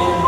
Oh.